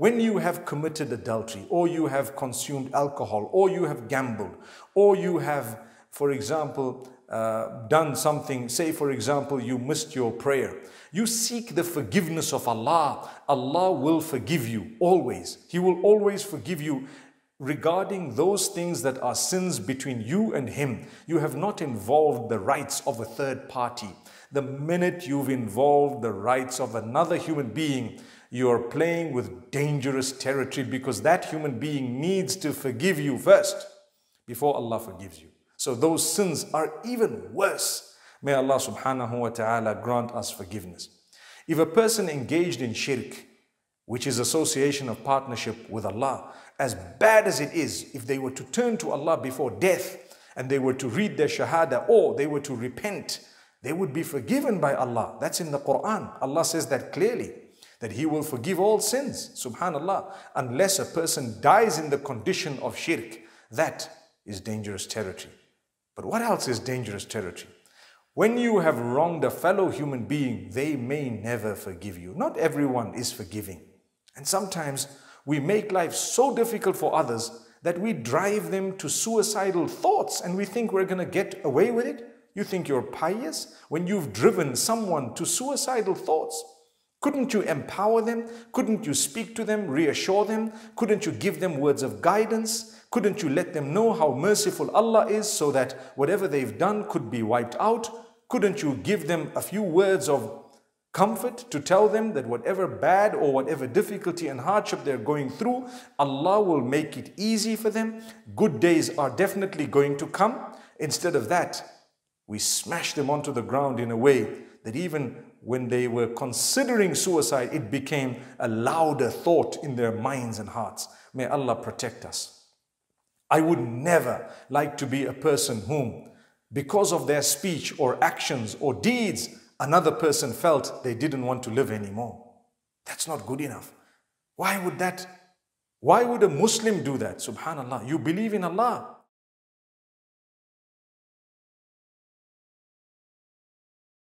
When you have committed adultery, or you have consumed alcohol, or you have gambled, or you have, for example, uh, done something, say for example, you missed your prayer, you seek the forgiveness of Allah, Allah will forgive you always. He will always forgive you regarding those things that are sins between you and Him. You have not involved the rights of a third party. The minute you've involved the rights of another human being, you're playing with dangerous territory because that human being needs to forgive you first before Allah forgives you. So those sins are even worse. May Allah subhanahu wa ta'ala grant us forgiveness. If a person engaged in shirk, which is association of partnership with Allah, as bad as it is, if they were to turn to Allah before death and they were to read their shahada or they were to repent, they would be forgiven by Allah. That's in the Quran. Allah says that clearly that He will forgive all sins, subhanallah, unless a person dies in the condition of shirk. That is dangerous territory. But what else is dangerous territory? When you have wronged a fellow human being, they may never forgive you. Not everyone is forgiving. And sometimes we make life so difficult for others that we drive them to suicidal thoughts and we think we're going to get away with it. You think you're pious when you've driven someone to suicidal thoughts. Couldn't you empower them? Couldn't you speak to them, reassure them? Couldn't you give them words of guidance? Couldn't you let them know how merciful Allah is so that whatever they've done could be wiped out? Couldn't you give them a few words of comfort to tell them that whatever bad or whatever difficulty and hardship they're going through, Allah will make it easy for them. Good days are definitely going to come. Instead of that, we smash them onto the ground in a way that even when they were considering suicide, it became a louder thought in their minds and hearts. May Allah protect us. I would never like to be a person whom, because of their speech or actions or deeds, another person felt they didn't want to live anymore. That's not good enough. Why would that? Why would a Muslim do that? Subhanallah. You believe in Allah.